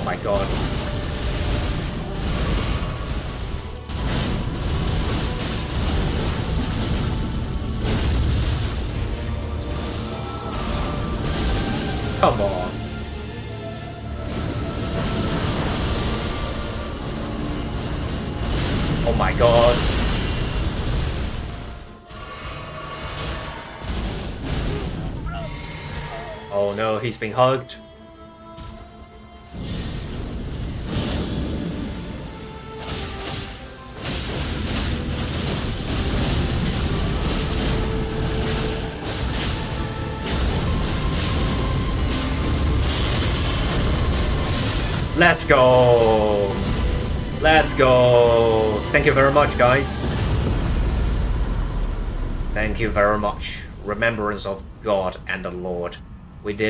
Oh my god. Come on. Oh my god. Oh no, he's being hugged. Let's go! Let's go! Thank you very much, guys. Thank you very much. Remembrance of God and the Lord. We did